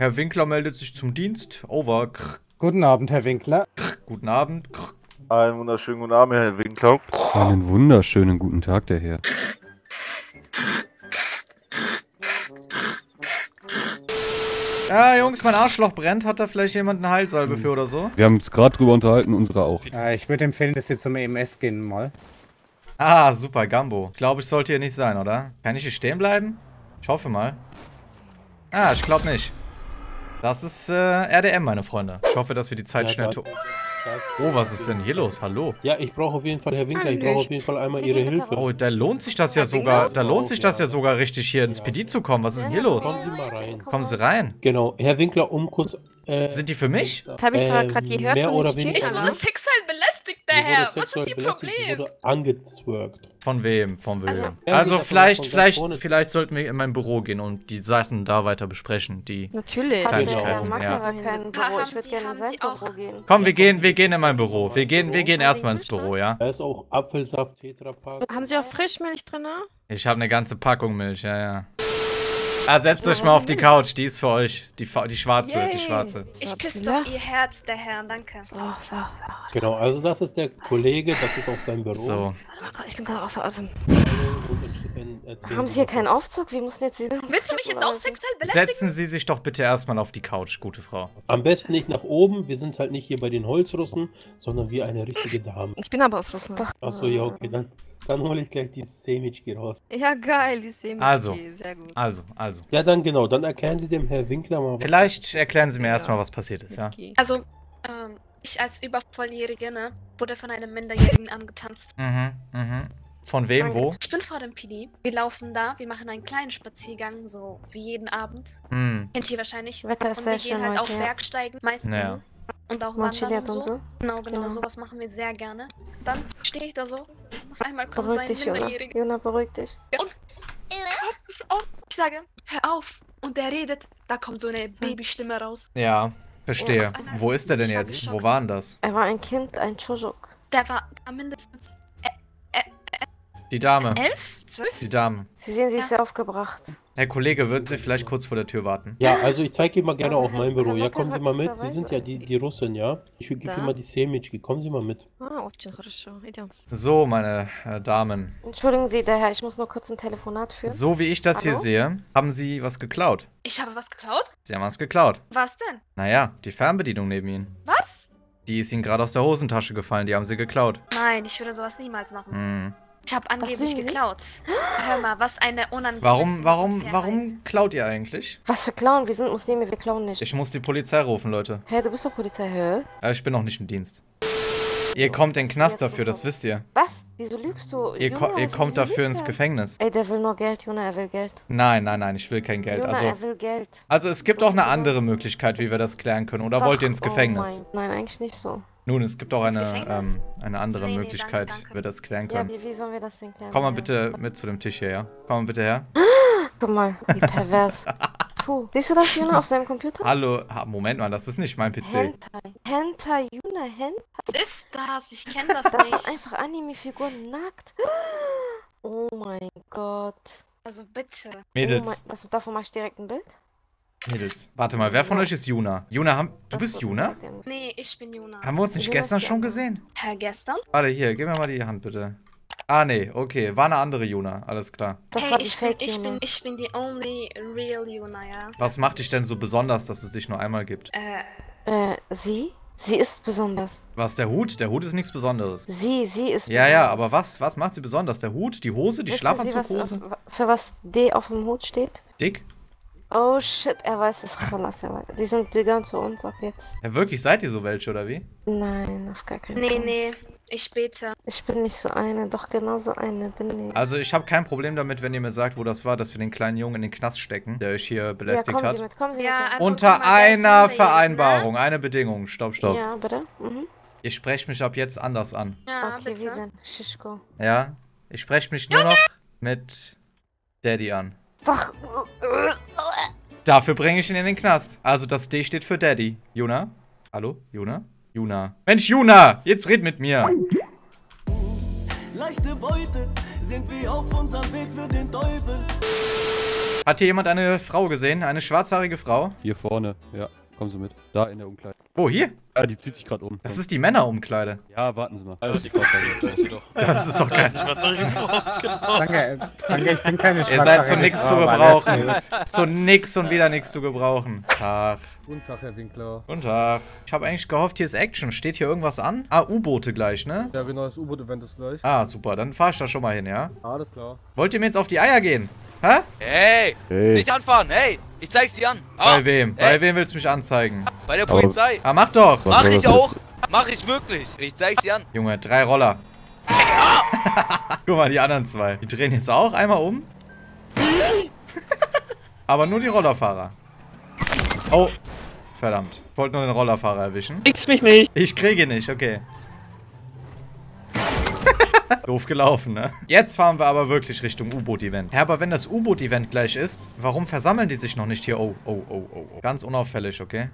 Herr Winkler meldet sich zum Dienst. Over. Krr. Guten Abend, Herr Winkler. Guten Abend. Krr. Einen wunderschönen guten Abend, Herr Winkler. Einen wunderschönen guten Tag, der Herr. Ja, Jungs, mein Arschloch brennt. Hat da vielleicht jemand eine Heilsalbe für oder so? Wir haben uns gerade drüber unterhalten, unsere auch. Äh, ich würde empfehlen, dass Sie zum EMS gehen mal. Ah, super, Gambo. Ich glaube, ich sollte hier nicht sein, oder? Kann ich hier stehen bleiben? Ich hoffe mal. Ah, ich glaube nicht. Das ist äh, RDM, meine Freunde. Ich hoffe, dass wir die Zeit Ja, schnell... Oh, was ist denn hier los? Hallo. Ja, ich brauche auf jeden Fall, Herr Winkler, ich brauche auf jeden Fall einmal Ihre Hilfe. Oh, da lohnt sich das ja sogar... Da lohnt sich das ja sogar richtig, hier ins PD zu kommen. Was ist denn hier los? Kommen Sie mal rein. Kommen Sie rein. Genau, Herr Winkler, um kurz... Äh, Sind die für mich? Das habe ich da äh, gerade gehört. Mehr und oder ich weniger. Ich wurde sexuell belästigt, der Herr. Was ist Ihr Problem? wurde angezwirkt. Von wem? Von wem? Also- Also, Ja, vielleicht, vielleicht, vielleicht sollten wir in mein Büro gehen und die Sachen da weiter besprechen. Die... Natürlich. Mag ja. aber kein Büro. Ich würde gerne in sein Büro gehen. Komm, wir gehen, wir gehen in mein Büro. Wir gehen, wir gehen erstmal ins Büro, ja? Da ist auch Apfelsaft, Tetrapack. Haben Sie auch Frischmilch drin? ne? Ich habe eine ganze Packung Milch, ja, ja. Ah, setzt euch mal auf die Couch, die ist für euch. Die, die schwarze, die Yay. schwarze. Ich küsse Ja. doch Ihr Herz, der Herr. Danke. So, so, so. Genau, also das ist der Kollege, das ist auch sein Büro. So. Oh Gott, Ich bin gerade außer Atem. Erzählen Haben Sie hier keinen Aufzug? Wir müssen jetzt Willst du mich jetzt auch sexuell belästigen? Setzen Sie sich doch bitte erstmal auf die Couch, gute Frau. Am besten nicht nach oben, wir sind halt nicht hier bei den Holzrussen, sondern wie eine richtige Dame. Ich bin aber aus Russland. Achso, ja, okay, dann, dann hole ich gleich die Semitschki raus. Ja, geil, die sehen Also. Sehr gut. Also, also. Ja, dann genau, dann erklären Sie dem Herr Winkler mal was. Vielleicht erklären Sie mir Ja. erstmal, was passiert ist, ja? Okay. Also, ähm, ich als Übervolljährige, ne, wurde von einem Minderjährigen angetanzt. Mhm, mhm. Von wem, wo? Ich bin vor dem PD. Wir laufen da, wir machen einen kleinen Spaziergang, so wie jeden Abend. Hm. Kennt ihr wahrscheinlich. Wetter ist Und sehr wir gehen schön halt auch heute. Bergsteigen, meistens. Ja. Und auch wandern und und so. so. Genau, genau, Genau. sowas machen wir sehr gerne. Dann stehe ich da so. und Auf einmal kommt so Beruhig ein dich. Minderjähriger. Juna, beruhig dich. Ich sage, hör auf. Und der redet. Da kommt so eine Babystimme raus. Ja, verstehe. Wo ist der denn jetzt? Wo geschockt. war denn das? Er war ein Kind, ein Chojok. Der war war mindestens Die Dame. elf, zwölf. Die Dame. Sie sehen, sie Ja. ist sehr aufgebracht. Herr Kollege, würden Sie vielleicht kurz vor der Tür warten? Ja, also ich zeige Ihnen mal gerne Also, auch mein Herr- Büro. Herr Ja, kommen Sie mal mit. Sie Wackerwasser sind ja die, die Russin, ja? Ich gebe Да. Ihnen mal die Semitschki. Kommen Sie mal mit. Ah, очень хорошо. Идем. So, meine äh, Damen. Entschuldigen Sie, der Herr, ich muss nur kurz ein Telefonat führen. So wie ich das hier Hallo? sehe, haben Sie was geklaut. Ich habe was geklaut? Sie haben was geklaut. Was denn? Naja, die Fernbedienung neben Ihnen. Was? Die ist Ihnen gerade aus der Hosentasche gefallen, die haben Sie geklaut. Nein, ich würde sowas niemals machen. Hm. Ich habe angeblich geklaut. Hör mal, was eine unangemessene Warum, warum, warum klaut ihr eigentlich? Was für Clown? Wir sind Muslime, wir klauen nicht. Ich muss die Polizei rufen, Leute. Hä, du bist doch Polizei, hä? Äh, ich bin noch nicht im Dienst. Ihr kommt in den Knast dafür, das wisst ihr. Was? Wieso lügst du? Ihr, ko Juna, ihr wieso kommt dafür ins? Gefängnis. Ey, der will nur Geld, Juna, er will Geld. Nein, nein, nein, ich will kein Geld. Juna, Also, er will Geld. also es gibt auch eine andere Möglichkeit, wie wir das klären können. Oder Doch, wollt ihr ins oh Gefängnis? mein- Nein, eigentlich nicht so. Nun, es gibt auch eine, ähm, eine andere Nee, nee, Möglichkeit, danke, danke. wie wir das klären Ja, können. wie, wie sollen wir das denn klären? Komm mal Ja. bitte mit zu dem Tisch hier, ja? Komm mal bitte her. Guck mal, wie pervers. Puh. Siehst du das, Juna, auf seinem Computer? Hallo, ha, Moment mal, das ist nicht mein PC. Hentai. Hentai, Juna, Hentai. Was ist das? Ich kenne das, Das sind nicht. einfach Anime-Figuren nackt. Oh mein Gott. Also bitte. Oh mein, Mädels, was, davon mach ich direkt ein Bild? Mädels. Warte mal, wer von euch ist Juna? Juna, haben, du bist Juna? Nee, ich bin Juna. Haben wir uns nicht Juna gestern schon gesehen? Herr gestern? Warte, hier, gib mir mal die Hand, bitte. Ah, nee, okay, war eine andere Juna, alles klar. Hey, ich bin, ich bin, ich bin die only real Juna, ja. Was macht dich denn so besonders, dass es dich nur einmal gibt? Äh, Äh, sie? Sie ist besonders. Was, der Hut? Der Hut ist nichts Besonderes. Sie, sie ist Ja, ja, besonders. aber was, was macht sie besonders? Der Hut, die Hose, die Schlafanzughose? Für was D auf dem Hut steht? Dick? Oh shit, er weiß es. Khalas, er weiß. Die sind, die gehören zu uns ab jetzt. Ja, wirklich, seid ihr so welche, oder wie? Nein, auf gar keinen nee, Fall. nee. Ich bete. Ich bin nicht so eine, doch genauso eine bin ich. Also, ich habe kein Problem damit, wenn ihr mir sagt, wo das war, dass wir den kleinen Jungen in den Knast stecken, der euch hier ja, belästigt kommen hat. Sie mit, kommen Sie Ja, mit. also Unter einer minderjährig, Vereinbarung, eine Bedingung. Stopp, stopp. Ja, bitte? Mhm. Ich spreche mich ab jetzt anders an. Ne? Ja, okay, wie bitte. denn? Shishko. Ja? Ich spreche mich nur noch mit Daddy an. Doch. Dafür bringe ich ihn in den Knast. Also das D steht für Daddy. Juna? Hallo? Juna? Juna. Mensch, Juna! Jetzt red mit mir. Leichte Beute sind wir auf unserem Weg für den Teufel. Hat hier jemand eine Frau gesehen? Eine schwarzhaarige Frau? Hier vorne, ja. Kommen Sie mit. Da in der Umkleide. Wo, hier? Ja, die zieht sich gerade um. Das ist die Männerumkleide. Ja, warten Sie mal. Alles die Gott Das ist doch geil. Danke, danke, ich bin keine Ihr seid zu nix zu gebrauchen. Zu nix und wieder nix zu gebrauchen. Tag. Guten Tag, Herr Winkler. Guten Tag. Ich habe eigentlich gehofft, hier ist Action. Steht hier irgendwas an? Ah, U-Boote gleich, ne? Ja, genau, das U-Boot-Event ist gleich. Ah, super. Dann fahr ich da schon mal hin, ja? Alles klar. Wollt ihr mir jetzt auf die Eier gehen? Hä? Hey, Hey. nicht anfahren, hey, ich zeig's dir an. Ah, Bei wem? Bei Ey. wem willst du mich anzeigen? bei der Polizei. Ah, mach doch. Was Mach ich auch. Mach ich wirklich. Ich zeig's dir an. Junge, drei Roller. Guck mal, die anderen zwei. Die drehen jetzt auch einmal um. Aber nur die Rollerfahrer. Oh. Verdammt. Ich wollte nur den Rollerfahrer erwischen. Nix mich nicht. Ich kriege ihn nicht, okay. Doof gelaufen, ne? Jetzt fahren wir aber wirklich Richtung U-Boot-Event. Ja, aber wenn das U-Boot-Event gleich ist, warum versammeln die sich noch nicht hier? Oh, oh, oh, oh, oh. Ganz unauffällig, okay?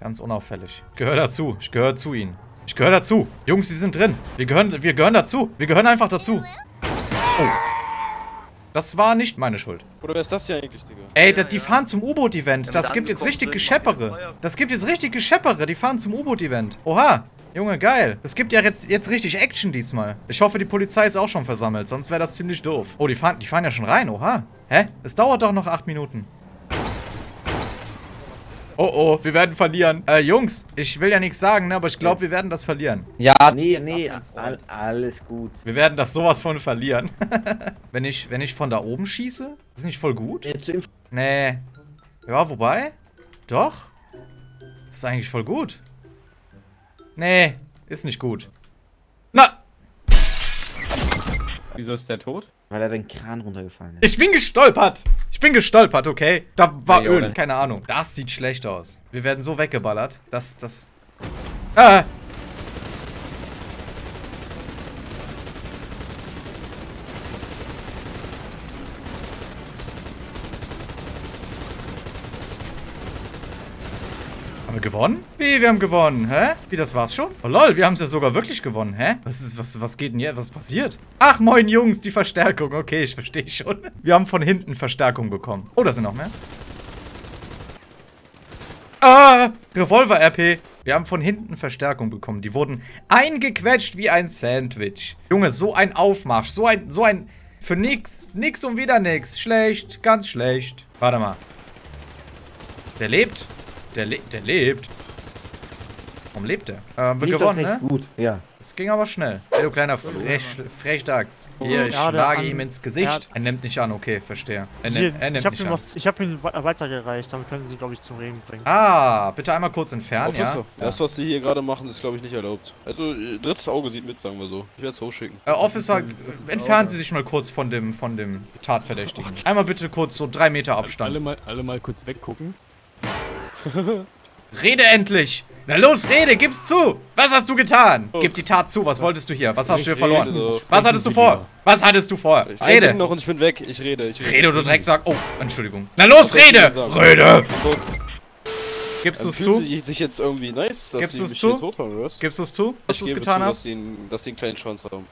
Ganz unauffällig. Ich gehöre dazu. Ich gehöre zu ihnen. Ich gehöre dazu. Jungs, die sind drin. Wir gehören, wir gehören dazu. Wir gehören einfach dazu. Oh. Das war nicht meine Schuld. Oder wer ist das hier eigentlich, Digga? Ey, da- die fahren zum U-Boot-Event. Das gibt jetzt richtig Gescheppere. Das gibt jetzt richtig Gescheppere. Die fahren zum U-Boot-Event. Oha. Junge, geil. Es gibt ja jetzt, jetzt richtig Action diesmal. Ich hoffe, die Polizei ist auch schon versammelt, sonst wäre das ziemlich doof. Oh, die fahren, die fahren ja schon rein. Oha. Hä? Es dauert doch noch acht Minuten. Oh, oh, wir werden verlieren. Äh, Jungs, ich will ja nichts sagen, ne, aber ich glaube, wir werden das verlieren. Ja, nee, nee, all, alles gut. Wir werden das sowas von verlieren. wenn, ich, wenn ich von da oben schieße, ist nicht voll gut? Nee. Ja, wobei? Doch. Ist eigentlich voll gut. Nee, ist nicht gut. Na, Wieso ist der tot? weil er den Kran runtergefallen ist. ich bin gestolpert. Ich bin gestolpert, okay? Da war Nee, Öl, keine Ahnung. Das sieht schlecht aus. Wir werden so weggeballert. Das, das... Ah! Wir gewonnen? Wie, wir haben gewonnen, hä? Wie, das war's schon? Oh lol, wir haben es ja sogar wirklich gewonnen, hä? Was ist, was, was geht denn hier? Was passiert? Ach, moin Jungs, die Verstärkung. Okay, ich verstehe schon. Wir haben von hinten Verstärkung bekommen. Oh, da sind noch mehr. Ah, Revolver-RP. Wir haben von hinten Verstärkung bekommen. Die wurden eingequetscht wie ein Sandwich. Junge, so ein Aufmarsch. So ein, so ein... Für nix. Nix und wieder nix. Schlecht. Ganz schlecht. Warte mal. Der lebt. Der, le der lebt. Warum lebt der? Ähm, wir Lief doch gewonnen, recht ne? gut, ja. Das ging aber schnell. Ey, du kleiner Frech, Frechdachs. Hier, ich Ja, schlage ihm ins Gesicht. Er nimmt nicht an, okay, verstehe. Er, Hier, nimmt, er nimmt ich habe nicht an. was- ich hab ihn we- weitergereicht, damit können Sie, glaube ich, zum Reden bringen. Ah, bitte einmal kurz entfernen, ja? Das, was sie hier gerade machen, ist, glaube ich, nicht erlaubt. Also, äh, drittes Auge sieht mit, sagen wir so. Ich werde es hochschicken. Äh, Officer, entfernen Sie sich mal kurz von dem, von dem Tatverdächtigen. Einmal bitte kurz so drei Meter Abstand. mal, alle mal kurz weggucken. Rede endlich! Na los, rede, gib's zu! Was hast du getan? Gib die Tat zu, was wolltest du hier? Was hast du hier Ich verloren? doch. Was hattest du vor? Was hattest du vor? Ich Rede! bin noch und ich bin weg. Ich rede, ich rede. Rede, du Drecksack. Oh, Entschuldigung. Na los, ich rede! Rede! Gibst du's fühlen zu? Sie sich jetzt irgendwie nice, dass Gibst du's mich zu? was? Gibst du's zu, dass Ich du's gebe getan zu, hast? Dass sie, einen, dass sie einen kleinen Schwanz haben.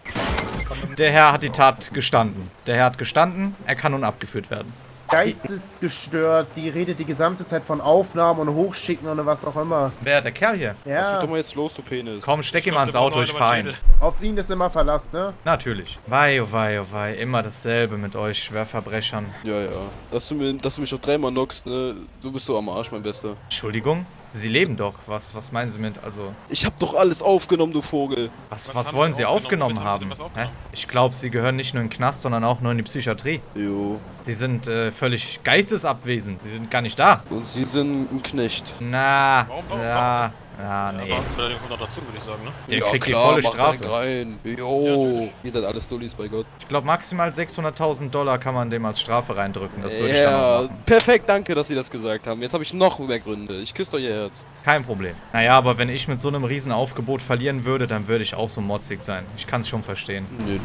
Der Herr hat die Tat gestanden. Der Herr hat gestanden, er kann nun abgeführt werden. Geistesgestört, die redet die gesamte Zeit von Aufnahmen und Hochschicken und was auch immer. Wer, der Kerl hier? Was geht Ja, doch mal jetzt los, du Penis? Komm, steck ihm ans Auto, ich fahr ihn. auf ihn ist immer Verlass, ne? Natürlich. Wei, oh wei, oh wei. Immer dasselbe mit euch Schwerverbrechern. Ja, ja. Dass du, mir, dass du mich doch dreimal knockst, ne? Du bist so am Arsch, mein Bester. Entschuldigung? Sie leben doch. Was, was meinen Sie mit, also... Ich hab doch alles aufgenommen, du Vogel. Was, was, wollen Sie aufgenommen, haben? Hä? Ich glaube, Sie gehören nicht nur in den Knast, sondern auch nur in die Psychiatrie. Jo. Sie sind äh, völlig geistesabwesend. Sie sind gar nicht da. Und sie sind ein Knecht. Na, Warum, warum, ja, ja, nee. Vielleicht kommt noch dazu, würde ich sagen, ne? Der ja, kriegt die klar, volle mach Strafe. rein. Ja, Jo. natürlich. Ihr seid alles Dullis bei Gott. Ich glaube, maximal 600.000 Dollar kann man dem als Strafe reindrücken. Das würde ich dann auch Ja, machen. perfekt, danke, dass Sie das gesagt haben. Jetzt habe ich noch mehr Gründe. Ich küsse euch ihr Herz. Kein Problem. Naja, aber wenn ich mit so einem riesen Aufgebot verlieren würde, dann würde ich auch so motzig sein. Ich kann es schon verstehen. Nö, nö.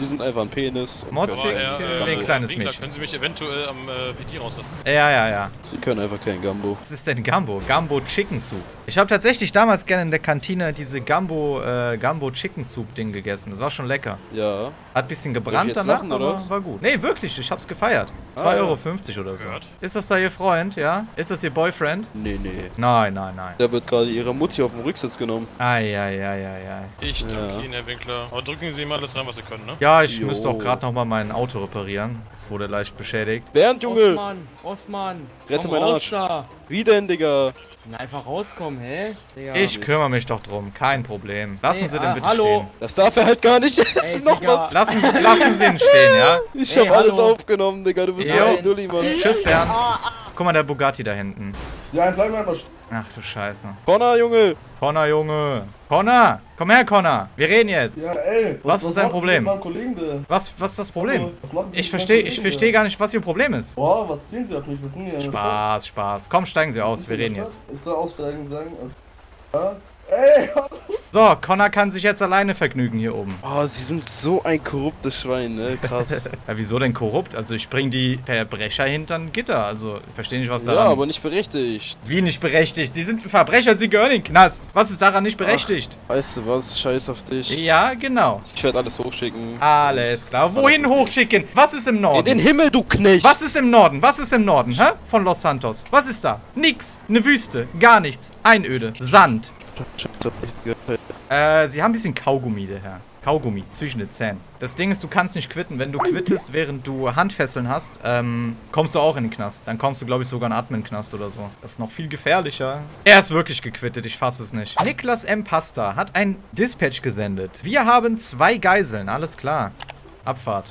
Die sind einfach ein Penis. Motzig? Herr, äh, nee, kleines Winkler, Mädchen. Können Sie mich eventuell am äh, PD rauslassen? Ja, ja, ja. Sie können einfach kein Gambo. Was ist denn Gambo? Gambo Chicken Soup. Ich habe tatsächlich damals gerne in der Kantine diese Gumbo, äh, Gumbo Chicken Soup Ding gegessen. Das war schon lecker. Ja. Hat ein bisschen gebrannt danach, lachen, aber oder was? war gut. Nee, wirklich, ich hab's gefeiert. 2,50 Ah, ja. Euro oder so. Ist das da Ihr Freund, ja? Ist das Ihr Boyfriend? Nee, nee. Nein, nein, nein. Da wird gerade ihre Mutti auf den Rücksitz genommen. Eieieiei. Ich drücke Ja. Ihnen, Herr Winkler. Aber drücken Sie mal alles rein, was Sie können, ne? Ja, ich Jo. müsste auch gerade nochmal mein Auto reparieren. Das wurde leicht beschädigt. Bernd, Junge! Osman, Osman. Rette meinen Arsch. Wie denn, Digga? Na, einfach rauskommen, hä? Digga. Ich kümmere mich doch drum, kein Problem. Lassen Ey, Sie den ah, bitte hallo. stehen. Das darf er halt gar nicht. Ey, noch Digga. was. Lassen Sie, lassen Sie ihn stehen, ja? Ich Ey, hab alles aufgenommen, Digga. Du bist Jo. so ein Dulli, Mann. Tschüss, Bernd. Guck mal, der Bugatti da hinten. Ja, bleib mal. Ach du Scheiße. Connor, Junge! Connor, Junge. Connor, komm her, Connor. Wir reden jetzt. ey. Was ist dein Problem? Was, was ist das Problem? Was Sie Ich verstehe ich verstehe gar nicht, was Ihr Problem ist. Boah, was ziehen Sie auf mich? Was sind die? Spaß, Spaß. Komm, steigen Sie aus, wir reden jetzt. Ich soll aussteigen sagen. Ja? Ey! So, Connor kann sich jetzt alleine vergnügen hier oben. Oh, sie sind so ein korruptes Schwein, ne? Krass. Ja, wieso denn korrupt? Also ich bring die Verbrecher hintern Gitter. Also, ich verstehe nicht, was ja, daran... aber nicht berechtigt. Wie nicht berechtigt? Die sind Verbrecher, sie gehören in den Knast. Was ist daran nicht berechtigt? Weißt du was? Scheiß auf dich. Ja, genau. Ich werde alles hochschicken. Alles klar. Wohin hochschicken? Was ist im In Norden? den Himmel, du Knecht! Was ist im Norden? Was ist im Norden, hä? Von Los Santos. Was ist da? Nix. Eine Wüste. Gar nichts. Einöde. Sand. Äh, sie haben ein bisschen Kaugummi, der Herr. Kaugummi zwischen den Zähnen. Das Ding ist, du kannst nicht quitten. Wenn du quittest, während du Handfesseln hast, ähm, kommst du auch in den Knast. Dann kommst du, glaube ich, sogar in den Admin-Knast oder so. Das ist noch viel gefährlicher. Er ist wirklich gequittet, ich fasse es nicht. Niklas M. Pasta hat ein Dispatch gesendet. Wir haben zwei Geiseln, alles klar. Abfahrt.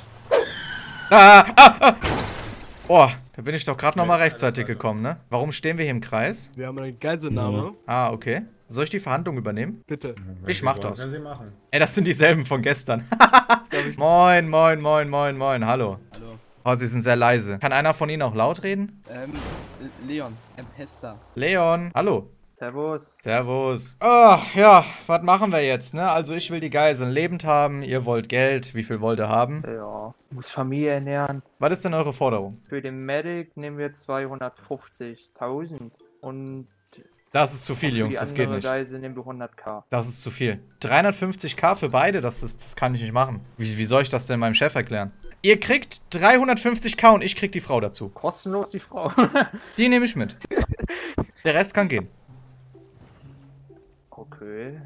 Ah, ah, ah. Oh, da bin ich doch gerade nochmal rechtzeitig gekommen, ne? Warum stehen wir hier im Kreis? Wir haben eine Geiselnahme. Ah, okay. Soll ich die Verhandlung übernehmen? Bitte. Ich mach das. Ey, das sind dieselben von gestern. moin, moin, moin, moin, moin. Hallo. Hallo. Oh, sie sind sehr leise. Kann einer von Ihnen auch laut reden? Ähm, Leon, M. Hester. Leon. Hallo. Servus. Servus. Ah, ja, was machen wir jetzt, ne? Also ich will die Geiseln lebend haben, ihr wollt Geld. Wie viel wollt ihr haben? Ja, muss Familie ernähren. Was ist denn eure Forderung? Für den Medic nehmen wir 250.000 und Das ist zu viel, Jungs, das geht nicht. Reise nehmen wir 100k. Das ist zu viel. 350k für beide, das, ist, das kann ich nicht machen. Wie, wie soll ich das denn meinem Chef erklären? Ihr kriegt 350k und ich krieg die Frau dazu. Kostenlos die Frau. Die nehme ich mit. Der Rest kann gehen. Okay.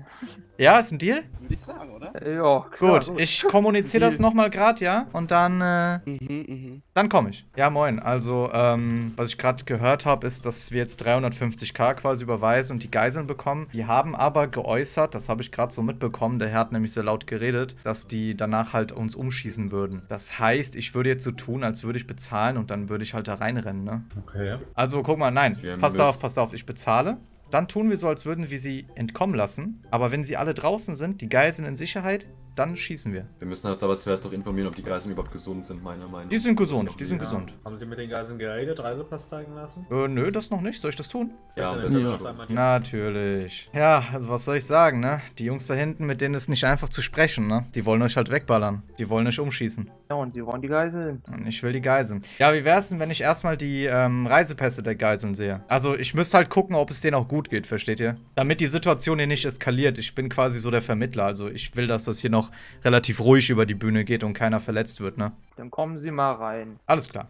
Ja, ist ein Deal? Würde ich sagen, oder? Ja, klar. Gut, ich kommuniziere das nochmal gerade, ja? Und dann, äh, Mhm, mhm. dann komme ich. Ja, moin. Also, ähm, was ich gerade gehört habe, ist, dass wir jetzt 350k quasi überweisen und die Geiseln bekommen. Die haben aber geäußert, das habe ich gerade so mitbekommen, der Herr hat nämlich sehr laut geredet, dass die danach halt uns umschießen würden. Das heißt, ich würde jetzt so tun, als würde ich bezahlen und dann würde ich halt da reinrennen, ne? Okay. Also, guck mal, nein, passt auf, passt auf, ich bezahle. Dann tun wir so, als würden wir sie entkommen lassen. Aber wenn sie alle draußen sind, die Geiseln in Sicherheit, dann schießen wir. Wir müssen uns aber zuerst noch informieren, ob die Geiseln überhaupt gesund sind, meiner Meinung nach. Die sind gesund, die sind gesund. Haben Sie mit den Geiseln geredet, Reisepass zeigen lassen? Äh, nö, das noch nicht. Soll ich das tun? Ja, einmal die- Natürlich. Ja, also was soll ich sagen, ne? Die Jungs da hinten, mit denen ist nicht einfach zu sprechen, ne? Die wollen euch halt wegballern. Die wollen euch umschießen. Ja, und Sie wollen die Geiseln? Und ich will die Geiseln. Ja, wie wär's denn, wenn ich erstmal die ähm, Reisepässe der Geiseln sehe? Also, ich müsste halt gucken, ob es denen auch gut geht, versteht ihr? Damit die Situation hier nicht eskaliert. Ich bin quasi so der Vermittler. Also, ich will, dass das hier noch relativ ruhig über die Bühne geht und keiner verletzt wird, ne? Dann kommen Sie mal rein. Alles klar.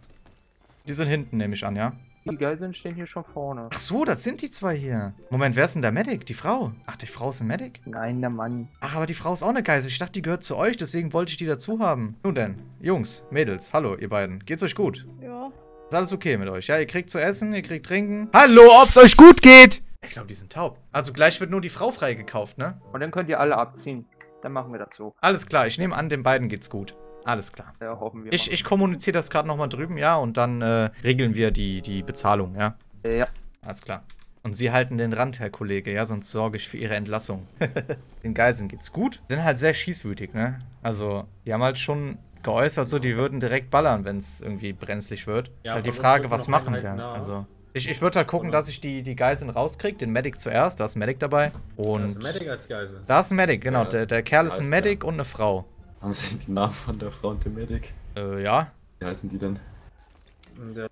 Die sind hinten, nehme ich an, ja? Die Geiseln stehen hier schon vorne. Ach so, das sind die zwei hier. Moment, wer ist denn der Medic? Die Frau. Ach, die Frau ist ein Medic? Nein, der Mann. Ach, aber die Frau ist auch eine Geisel. Ich dachte, die gehört zu euch, deswegen wollte ich die dazu haben. Nun denn, Jungs, Mädels, hallo, ihr beiden. Geht's euch gut? Ja. Ist alles okay mit euch? Ja, ihr kriegt zu essen, ihr kriegt trinken. Hallo, ob's euch gut geht! Ich glaube, die sind taub. Also gleich wird nur die Frau freigekauft, ne? Und dann könnt ihr alle abziehen. Dann machen wir das so. Alles klar, ich nehme an, den beiden geht's gut. Alles klar. Ja, hoffen wir Ich, ich kommuniziere das gerade nochmal drüben, ja, und dann äh, regeln wir die, die Bezahlung, ja? Ja. Alles klar. Und Sie halten den Rand, Herr Kollege, ja, sonst sorge ich für Ihre Entlassung. den Geiseln geht's gut. Sind halt sehr schießwütig, ne? Also, die haben halt schon geäußert, so, die würden direkt ballern, wenn es irgendwie brenzlig wird. Ja, ist halt die Frage, was machen wir? Also, ich, ich würde halt gucken, dass ich die, die Geiseln rauskriege, den Medic zuerst, da ist ein Medic dabei. Da Und ist ein Medic als Geisel. da ist ein Medic, genau. Ja, der, der Kerl ist ein Medic und eine Frau. Haben Sie die Namen von der Frau und dem Medic? Äh, ja. Wie heißen die denn? Der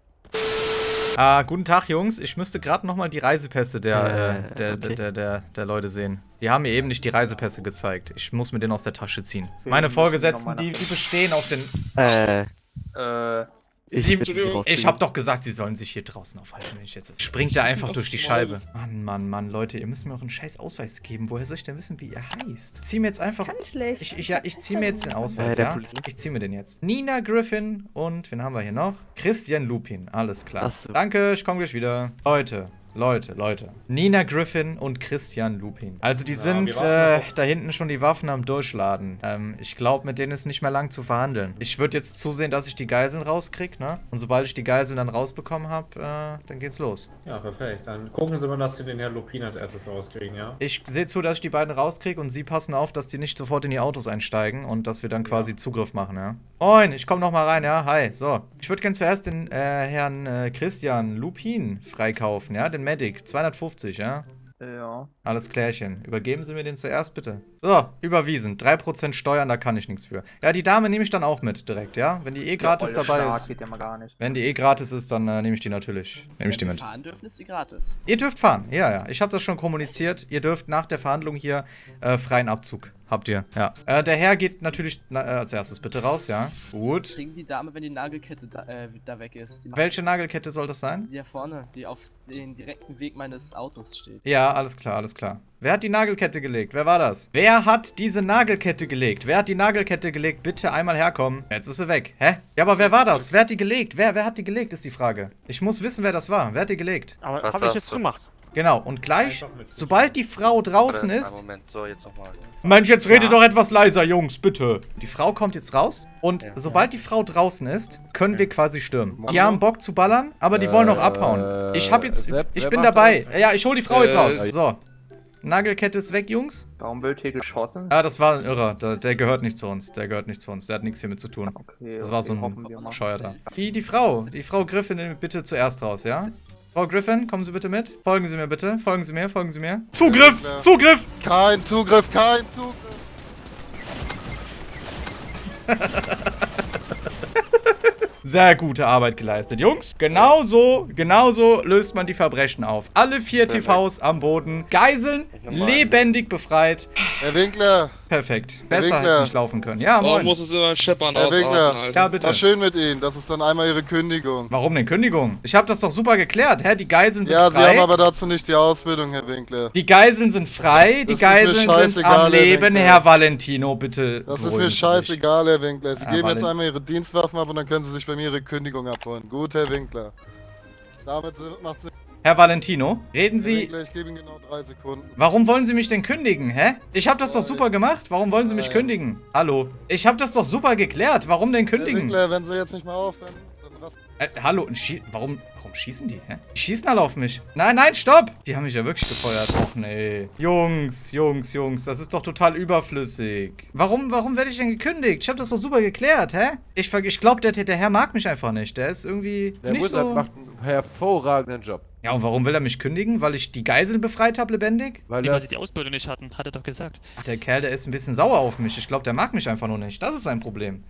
Ah, guten Tag, Jungs. Ich müsste gerade nochmal die Reisepässe der, Äh, der, okay. der, der, der Leute sehen. Die haben mir eben nicht die Reisepässe gezeigt. Ich muss mir den aus der Tasche ziehen. Okay, Meine Vorgesetzten, die, die bestehen auf den... Äh, Äh, ich ich rausziehen. hab doch gesagt, sie sollen sich hier draußen aufhalten, wenn ich jetzt. Springt da einfach durch die Scheibe. Mann, Mann, Mann, Leute, ihr müsst mir euren scheiß Ausweis geben. Woher soll ich denn wissen, wie ihr heißt? Zieh mir jetzt einfach. kann ich nicht. Ich, ich, ja, ich zieh mir jetzt den Ausweis, Äh, ja? Ich zieh mir den jetzt. Nina Griffin und wen haben wir hier noch? Christian Lupin. Alles klar. So. Danke, ich komme gleich wieder. Leute. Leute, Leute. Nina Griffin und Christian Lupin. Also die sind äh, da hinten schon die Waffen am Durchladen. Ähm, ich glaube, mit denen ist nicht mehr lang zu verhandeln. Ich würde jetzt zusehen, dass ich die Geiseln rauskrieg, ne? Und sobald ich die Geiseln dann rausbekommen habe, äh, dann geht's los. Ja, perfekt. Dann gucken Sie mal, dass Sie den Herrn Lupin als erstes rauskriegen, ja? Ich sehe zu, dass ich die beiden rauskriege und sie passen auf, dass die nicht sofort in die Autos einsteigen und dass wir dann quasi Zugriff machen, ja? Moin, ich komme noch mal rein, ja? Hi, so. Ich würde gerne zuerst den äh, Herrn äh, Christian Lupin freikaufen, ja? Den Medic, 250, ja? ja. Alles klärchen. Übergeben Sie mir den zuerst, bitte. So, überwiesen. 3% Steuern, da kann ich nichts für. Ja, die Dame nehme ich dann auch mit direkt, ja? Wenn die eh gratis Der olle dabei Staat ist. geht ja mal gar nicht. Wenn die eh gratis ist, dann äh, nehme ich die natürlich. Nehme ich die Wenn wir mit. fahren dürfen, ist die gratis. Ihr dürft fahren, ja, ja. Ich habe das schon kommuniziert. Ihr dürft nach der Verhandlung hier äh, freien Abzug. Habt ihr, ja. Äh, der Herr geht natürlich na, äh, als erstes bitte raus, ja. Gut. Kriegen die Dame, wenn die Nagelkette da, äh, da weg ist. Welche Nagelkette soll das sein? Die da vorne, die auf den direkten Weg meines Autos steht. Ja, alles klar, alles klar. Wer hat die Nagelkette gelegt? Wer war das? Wer hat diese Nagelkette gelegt? Wer hat die Nagelkette gelegt? Bitte einmal herkommen. Jetzt ist sie weg. Hä? Ja, aber wer war das? Wer hat die gelegt? Wer, wer hat die gelegt, ist die Frage. Ich muss wissen, wer das war. Wer hat die gelegt? Aber Was habe ich jetzt du? gemacht. Genau, und gleich, sobald die Frau draußen Warte, ist, Moment, so, jetzt nochmal. Mensch, jetzt redet Ja. doch etwas leiser, Jungs, bitte. Die Frau kommt jetzt raus und Ja. sobald die Frau draußen ist, können wir quasi stürmen. Die haben Bock zu ballern, aber die wollen noch abhauen. Ich hab jetzt, wer- ich wer bin dabei. das? Ja, ich hol die Frau jetzt Äh, raus. So. Nagelkette ist weg, Jungs. Warum wird hier geschossen? Ah, das war ein Irrer. Der, der gehört nicht zu uns. Der gehört nicht zu uns. Der hat nichts hiermit zu tun. Okay, Das war so ein mal. Bescheuerter. Die, die Frau. Die Frau Griffin nimmt bitte zuerst raus, ja? Frau Griffin, kommen Sie bitte mit. Folgen Sie mir bitte. Folgen Sie mir, folgen Sie mir. Zugriff! Zugriff! Kein Zugriff, kein Zugriff. Sehr gute Arbeit geleistet, Jungs. Genauso, genauso löst man die Verbrechen auf. Alle vier TVs am Boden. Geiseln lebendig befreit. Herr Winkler, Perfekt. Herr Besser hätte es nicht laufen können. Ja, Warum muss es immer scheppern Herr Winkler. Alter? Ja, bitte. war schön mit Ihnen. Das ist dann einmal Ihre Kündigung. Warum denn Kündigung? Ich habe das doch super geklärt. Hä, die Geiseln sind Ja, Sie frei. haben aber dazu nicht die Ausbildung, Herr Winkler. die Geiseln sind frei. Die Das Geiseln sind scheißegal, am Herr Leben. Winkler. Herr Valentino, bitte. Das ist mir Sie sich. scheißegal, Herr Winkler. Sie Ja, geben jetzt Valen- einmal Ihre Dienstwaffen ab und dann können Sie sich bei mir Ihre Kündigung abholen. Gut, Herr Winkler. Damit macht Sie. Herr Valentino, reden Sie. Ich gebe Ihnen genau drei Sekunden. Warum wollen Sie mich denn kündigen, hä? Ich habe das doch super gemacht. Warum wollen Sie mich kündigen? Hallo. Ich habe das doch super geklärt. Warum denn Herr kündigen? Winkler, wenn Sie jetzt nicht mal aufhören, dann rasten Äh, hallo, warum, warum schießen die, hä? Die schießen alle auf mich. Nein, nein, stopp! Die haben mich ja wirklich gefeuert. Och, nee. Jungs, Jungs, Jungs, das ist doch total überflüssig. Warum, warum werde ich denn gekündigt? Ich habe das doch super geklärt, hä? Ich, ich glaube, der, der Herr mag mich einfach nicht. Der ist irgendwie Der nicht Wizard so... macht einen hervorragenden Job. Ja, und warum will er mich kündigen? Weil ich die Geiseln befreit habe, lebendig? Weil Nee, er weil sie die Ausbildung nicht hatten, hat er doch gesagt. Ach, der Kerl, der ist ein bisschen sauer auf mich. Ich glaube, der mag mich einfach nur nicht. Das ist sein Problem.